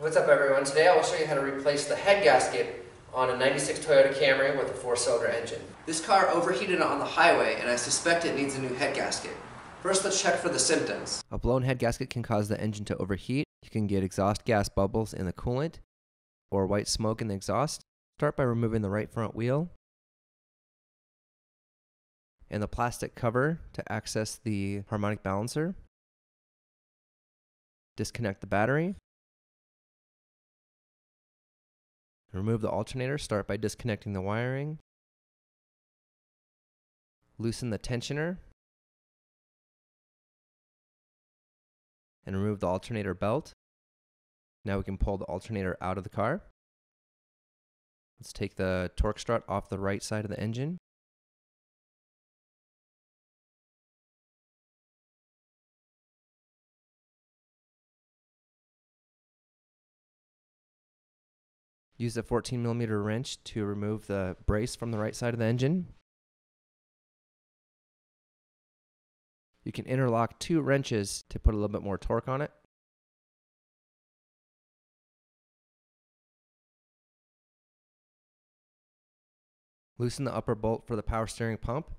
What's up everyone? Today I will show you how to replace the head gasket on a 96 Toyota Camry with a four-cylinder engine. This car overheated on the highway and I suspect it needs a new head gasket. First let's check for the symptoms. A blown head gasket can cause the engine to overheat. You can get exhaust gas bubbles in the coolant or white smoke in the exhaust. Start by removing the right front wheel and the plastic cover to access the harmonic balancer. Disconnect the battery. Remove the alternator. Start by disconnecting the wiring. Loosen the tensioner. And remove the alternator belt. Now we can pull the alternator out of the car. Let's take the torque strut off the right side of the engine. Use a 14 millimeter wrench to remove the brace from the right side of the engine. You can interlock two wrenches to put a little bit more torque on it. Loosen the upper bolt for the power steering pump.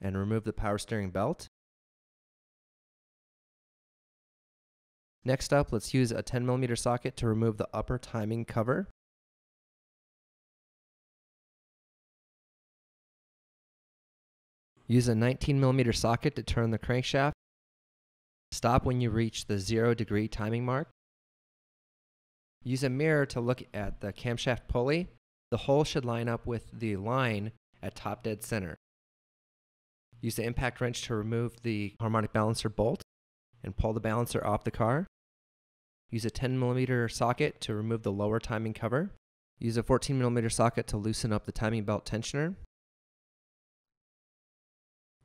And remove the power steering belt. Next up, let's use a 10 millimeter socket to remove the upper timing cover. Use a 19 millimeter socket to turn the crankshaft. Stop when you reach the zero degree timing mark. Use a mirror to look at the camshaft pulley. The hole should line up with the line at top dead center. Use the impact wrench to remove the harmonic balancer bolt and pull the balancer off the car. Use a 10 millimeter socket to remove the lower timing cover. Use a 14 millimeter socket to loosen up the timing belt tensioner.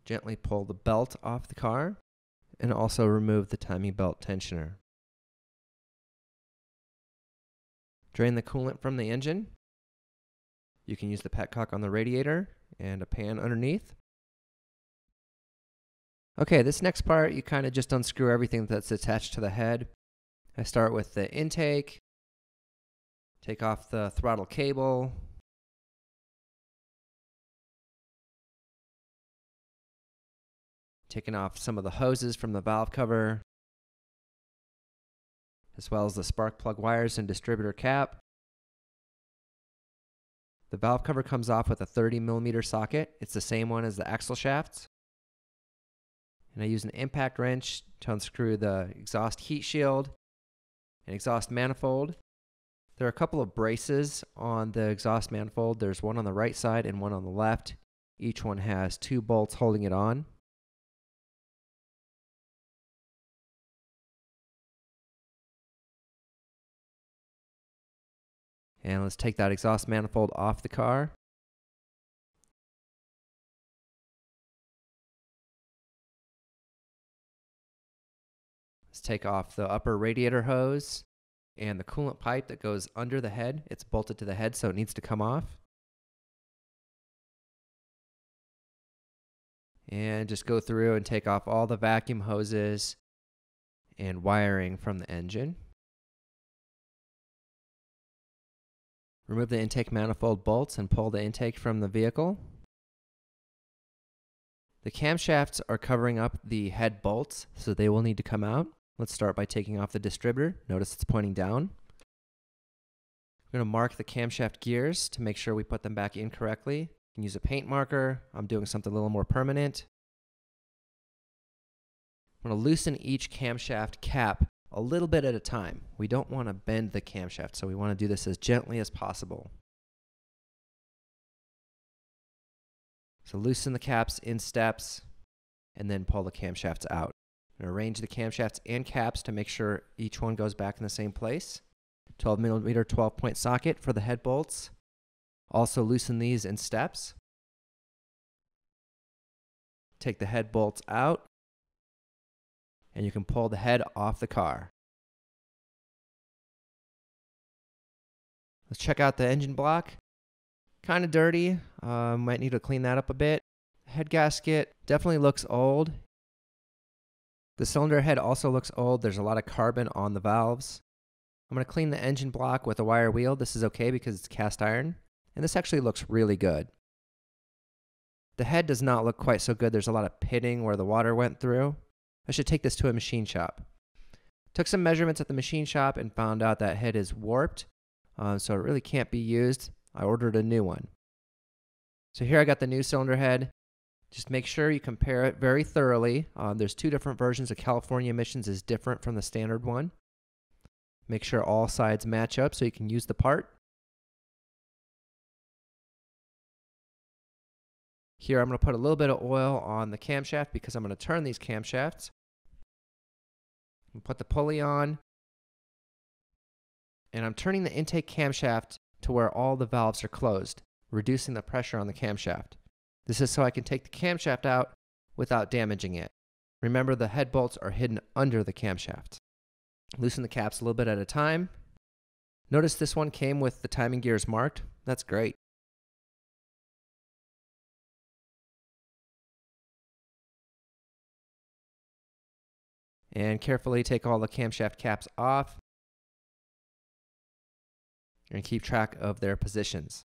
Gently pull the belt off the car and also remove the timing belt tensioner. Drain the coolant from the engine. You can use the petcock on the radiator and a pan underneath. Okay, this next part, you kind of just unscrew everything that's attached to the head. I start with the intake, take off the throttle cable, taking off some of the hoses from the valve cover, as well as the spark plug wires and distributor cap. The valve cover comes off with a 30 millimeter socket. It's the same one as the axle shafts and I use an impact wrench to unscrew the exhaust heat shield and exhaust manifold. There are a couple of braces on the exhaust manifold. There's one on the right side and one on the left. Each one has two bolts holding it on. And let's take that exhaust manifold off the car. Take off the upper radiator hose and the coolant pipe that goes under the head. It's bolted to the head, so it needs to come off. And just go through and take off all the vacuum hoses and wiring from the engine. Remove the intake manifold bolts and pull the intake from the vehicle. The camshafts are covering up the head bolts, so they will need to come out. Let's start by taking off the distributor. Notice it's pointing down. We're going to mark the camshaft gears to make sure we put them back in correctly. You can use a paint marker. I'm doing something a little more permanent. I'm going to loosen each camshaft cap a little bit at a time. We don't want to bend the camshaft, so we want to do this as gently as possible. So loosen the caps in steps and then pull the camshafts out. And arrange the camshafts and caps to make sure each one goes back in the same place. 12 millimeter 12 point socket for the head bolts. Also loosen these in steps. Take the head bolts out and you can pull the head off the car. Let's check out the engine block. Kind of dirty. Uh, might need to clean that up a bit. Head gasket definitely looks old. The cylinder head also looks old. There's a lot of carbon on the valves. I'm going to clean the engine block with a wire wheel. This is okay because it's cast iron. And this actually looks really good. The head does not look quite so good. There's a lot of pitting where the water went through. I should take this to a machine shop. Took some measurements at the machine shop and found out that head is warped, uh, so it really can't be used. I ordered a new one. So here I got the new cylinder head. Just make sure you compare it very thoroughly. Uh, there's two different versions of California emissions is different from the standard one. Make sure all sides match up so you can use the part. Here I'm going to put a little bit of oil on the camshaft because I'm going to turn these camshafts. Put the pulley on. And I'm turning the intake camshaft to where all the valves are closed, reducing the pressure on the camshaft. This is so I can take the camshaft out without damaging it. Remember the head bolts are hidden under the camshaft. Loosen the caps a little bit at a time. Notice this one came with the timing gears marked. That's great. And carefully take all the camshaft caps off and keep track of their positions.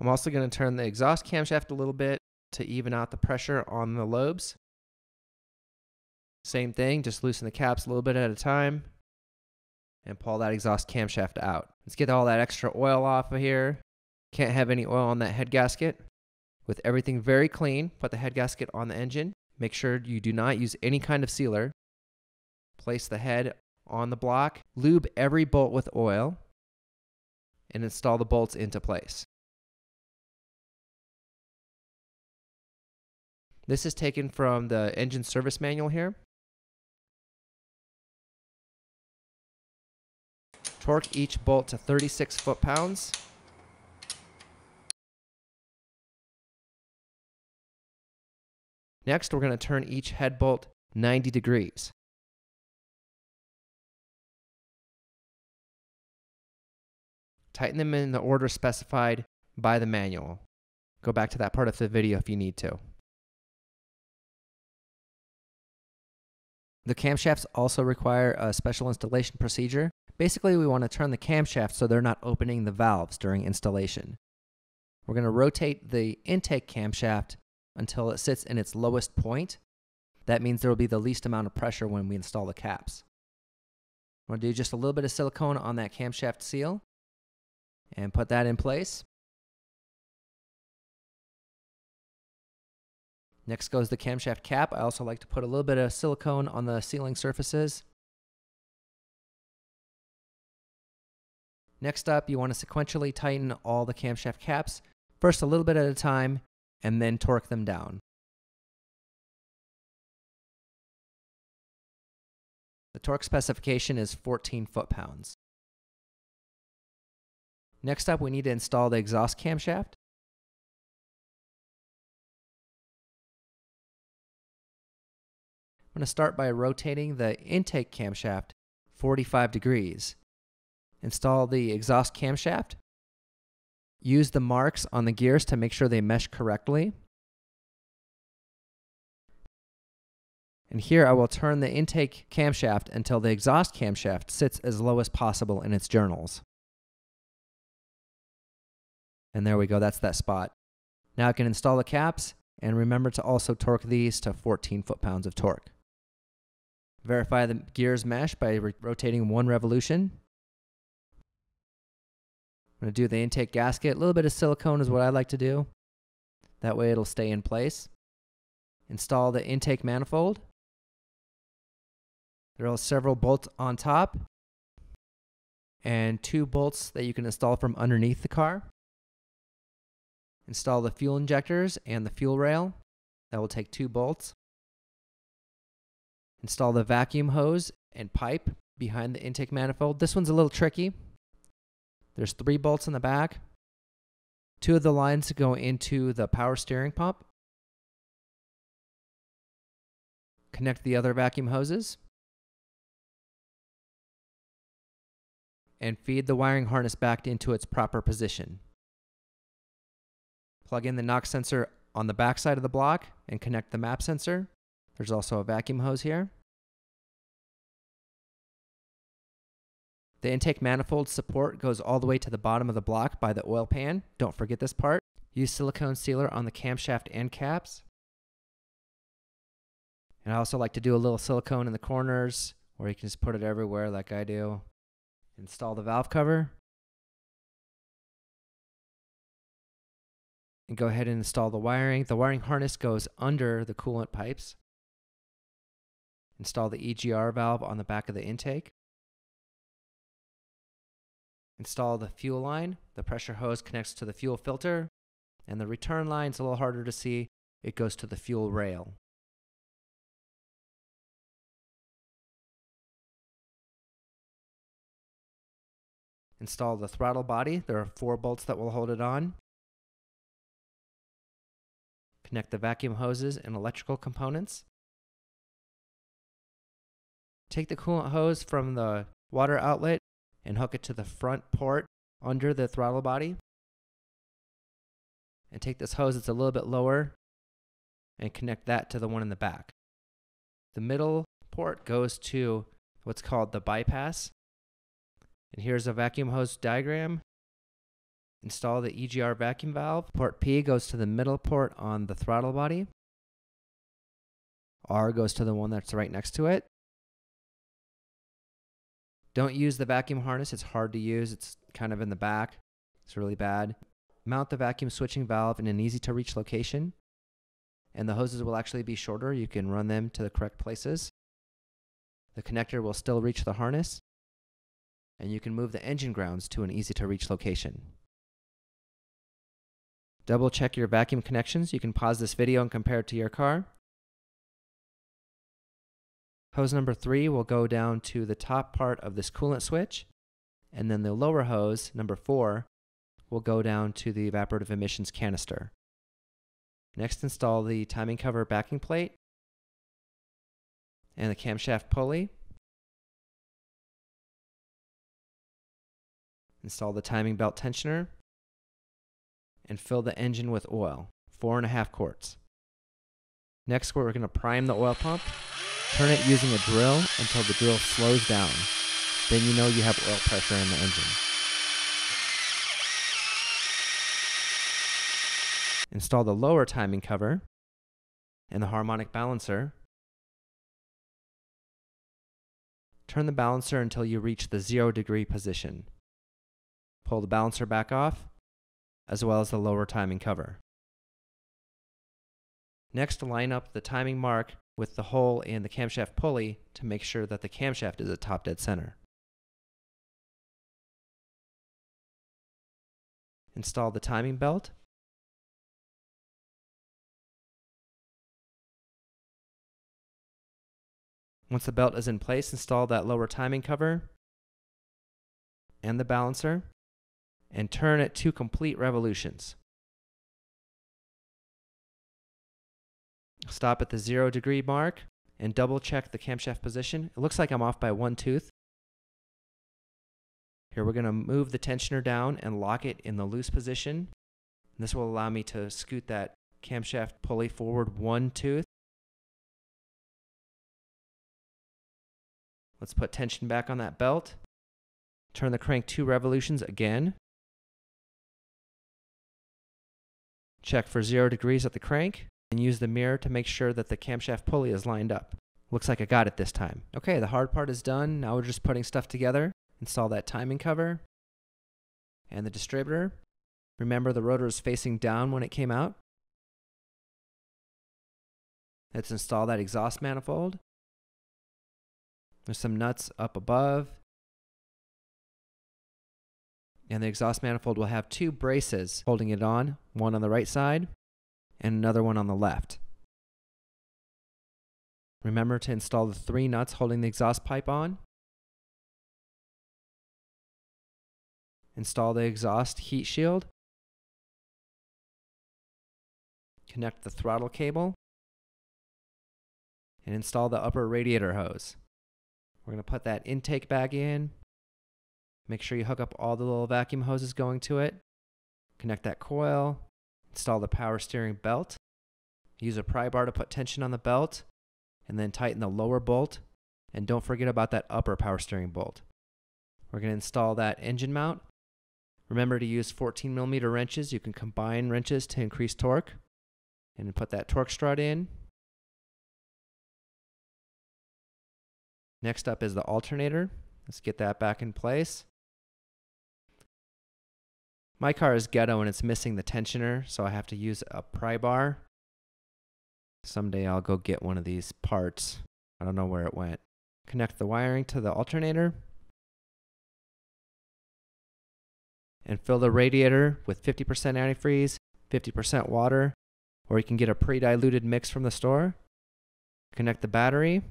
I'm also going to turn the exhaust camshaft a little bit to even out the pressure on the lobes. Same thing, just loosen the caps a little bit at a time and pull that exhaust camshaft out. Let's get all that extra oil off of here. Can't have any oil on that head gasket. With everything very clean, put the head gasket on the engine. Make sure you do not use any kind of sealer. Place the head on the block. Lube every bolt with oil and install the bolts into place. This is taken from the engine service manual here. Torque each bolt to 36 foot-pounds. Next, we're going to turn each head bolt 90 degrees. Tighten them in the order specified by the manual. Go back to that part of the video if you need to. The camshafts also require a special installation procedure. Basically, we want to turn the camshafts so they're not opening the valves during installation. We're going to rotate the intake camshaft until it sits in its lowest point. That means there will be the least amount of pressure when we install the caps. I'm going to do just a little bit of silicone on that camshaft seal and put that in place. Next goes the camshaft cap. I also like to put a little bit of silicone on the sealing surfaces. Next up, you want to sequentially tighten all the camshaft caps, first a little bit at a time, and then torque them down. The torque specification is 14 foot-pounds. Next up, we need to install the exhaust camshaft. Going to start by rotating the intake camshaft 45 degrees. Install the exhaust camshaft. Use the marks on the gears to make sure they mesh correctly. And here I will turn the intake camshaft until the exhaust camshaft sits as low as possible in its journals. And there we go, that's that spot. Now I can install the caps and remember to also torque these to 14 foot-pounds of torque. Verify the gears mesh by rotating one revolution. I'm going to do the intake gasket. A little bit of silicone is what I like to do. That way it'll stay in place. Install the intake manifold. There are several bolts on top and two bolts that you can install from underneath the car. Install the fuel injectors and the fuel rail. That will take two bolts. Install the vacuum hose and pipe behind the intake manifold. This one's a little tricky. There's three bolts in the back. Two of the lines go into the power steering pump. Connect the other vacuum hoses. and feed the wiring harness back into its proper position. Plug in the knock sensor on the back side of the block and connect the map sensor. There's also a vacuum hose here. The intake manifold support goes all the way to the bottom of the block by the oil pan. Don't forget this part. Use silicone sealer on the camshaft end caps. And I also like to do a little silicone in the corners, or you can just put it everywhere like I do. Install the valve cover. And go ahead and install the wiring. The wiring harness goes under the coolant pipes. Install the EGR valve on the back of the intake. Install the fuel line. The pressure hose connects to the fuel filter. And the return line is a little harder to see. It goes to the fuel rail. Install the throttle body. There are four bolts that will hold it on. Connect the vacuum hoses and electrical components. Take the coolant hose from the water outlet and hook it to the front port under the throttle body. And take this hose that's a little bit lower and connect that to the one in the back. The middle port goes to what's called the bypass. And here's a vacuum hose diagram. Install the EGR vacuum valve. Port P goes to the middle port on the throttle body. R goes to the one that's right next to it. Don't use the vacuum harness. It's hard to use. It's kind of in the back. It's really bad. Mount the vacuum switching valve in an easy to reach location. And the hoses will actually be shorter. You can run them to the correct places. The connector will still reach the harness and you can move the engine grounds to an easy to reach location. Double check your vacuum connections. You can pause this video and compare it to your car. Hose number three will go down to the top part of this coolant switch, and then the lower hose, number four, will go down to the evaporative emissions canister. Next, install the timing cover backing plate and the camshaft pulley. Install the timing belt tensioner and fill the engine with oil, four and a half quarts. Next, we're going to prime the oil pump. Turn it using a drill until the drill slows down. Then you know you have oil pressure in the engine. Install the lower timing cover and the harmonic balancer. Turn the balancer until you reach the zero degree position. Pull the balancer back off, as well as the lower timing cover. Next, line up the timing mark with the hole in the camshaft pulley to make sure that the camshaft is at top dead center. Install the timing belt. Once the belt is in place, install that lower timing cover and the balancer and turn it two complete revolutions. Stop at the zero degree mark and double check the camshaft position. It looks like I'm off by one tooth. Here we're going to move the tensioner down and lock it in the loose position. This will allow me to scoot that camshaft pulley forward one tooth. Let's put tension back on that belt. Turn the crank two revolutions again. Check for zero degrees at the crank and use the mirror to make sure that the camshaft pulley is lined up. Looks like I got it this time. Okay, the hard part is done. Now we're just putting stuff together. Install that timing cover and the distributor. Remember the rotor is facing down when it came out. Let's install that exhaust manifold. There's some nuts up above and the exhaust manifold will have two braces holding it on, one on the right side and another one on the left. Remember to install the three nuts holding the exhaust pipe on. Install the exhaust heat shield. Connect the throttle cable. And install the upper radiator hose. We're going to put that intake bag in Make sure you hook up all the little vacuum hoses going to it. Connect that coil. Install the power steering belt. Use a pry bar to put tension on the belt. And then tighten the lower bolt. And don't forget about that upper power steering bolt. We're going to install that engine mount. Remember to use 14 millimeter wrenches. You can combine wrenches to increase torque. And put that torque strut in. Next up is the alternator. Let's get that back in place. My car is ghetto and it's missing the tensioner, so I have to use a pry bar. Someday I'll go get one of these parts. I don't know where it went. Connect the wiring to the alternator. And fill the radiator with 50% antifreeze, 50% water, or you can get a pre diluted mix from the store. Connect the battery.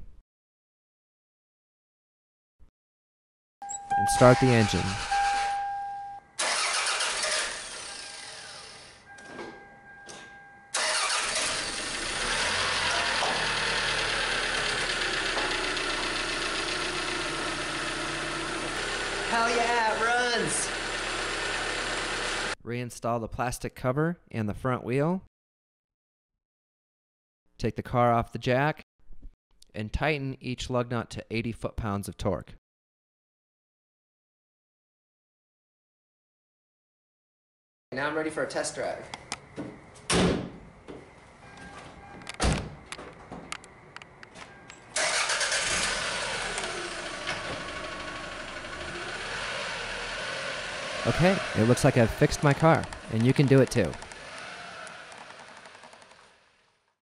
And start the engine. Reinstall the plastic cover and the front wheel. Take the car off the jack and tighten each lug nut to 80 foot pounds of torque. Now I'm ready for a test drive. Okay, it looks like I've fixed my car, and you can do it too.